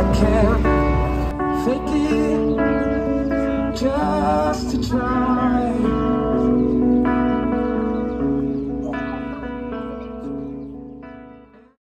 I can't fake it just to try.